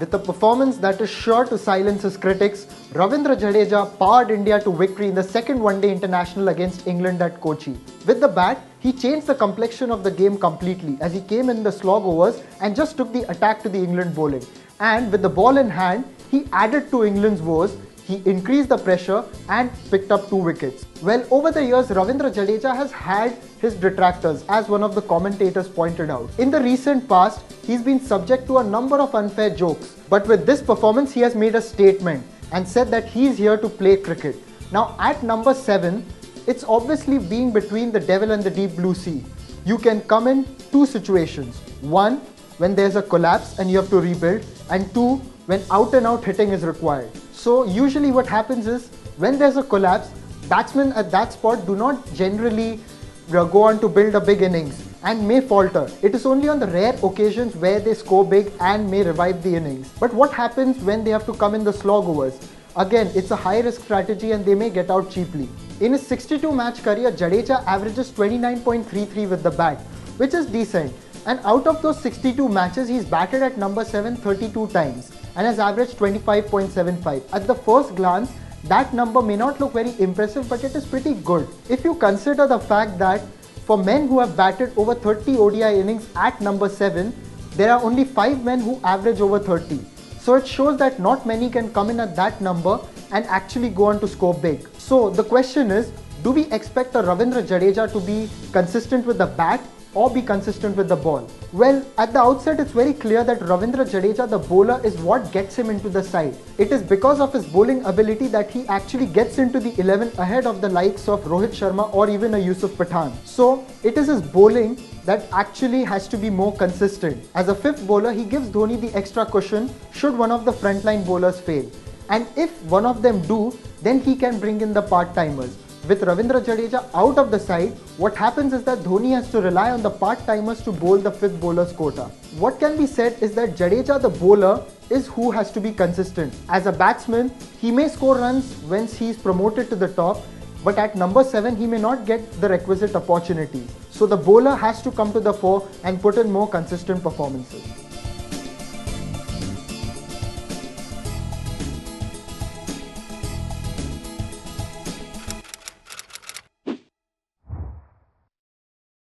With a performance that is sure to silence his critics, Ravindra Jadeja powered India to victory in the second one-day international against England at Kochi. With the bat, he changed the complexion of the game completely as he came in the slog overs and just took the attack to the England bowling. And with the ball in hand, he added to England's woes he increased the pressure and picked up two wickets. Well, over the years, Ravindra Jadeja has had his detractors, as one of the commentators pointed out. In the recent past, he's been subject to a number of unfair jokes. But with this performance, he has made a statement and said that he's here to play cricket. Now, at number 7, it's obviously being between the devil and the deep blue sea. You can come in two situations. One, when there's a collapse and you have to rebuild, and two, when out and out hitting is required. So usually what happens is when there's a collapse, batsmen at that spot do not generally uh, go on to build a big innings and may falter. It is only on the rare occasions where they score big and may revive the innings. But what happens when they have to come in the slog overs? Again, it's a high risk strategy and they may get out cheaply. In his 62 match career, Jadeja averages 29.33 with the bat, which is decent. And out of those 62 matches, he's batted at number 7 32 times and has averaged 25.75. At the first glance, that number may not look very impressive, but it is pretty good. If you consider the fact that for men who have batted over 30 ODI innings at number 7, there are only 5 men who average over 30. So it shows that not many can come in at that number and actually go on to score big. So the question is, do we expect a Ravindra Jadeja to be consistent with the bat or be consistent with the ball? Well, at the outset, it's very clear that Ravindra Jadeja, the bowler, is what gets him into the side. It is because of his bowling ability that he actually gets into the 11 ahead of the likes of Rohit Sharma or even a Yusuf Pathan. So, it is his bowling that actually has to be more consistent. As a fifth bowler, he gives Dhoni the extra cushion should one of the frontline bowlers fail. And if one of them do, then he can bring in the part-timers with Ravindra Jadeja out of the side, what happens is that Dhoni has to rely on the part-timers to bowl the fifth bowler's quota. What can be said is that Jadeja, the bowler, is who has to be consistent. As a batsman, he may score runs once he is promoted to the top, but at number 7 he may not get the requisite opportunity. So the bowler has to come to the fore and put in more consistent performances.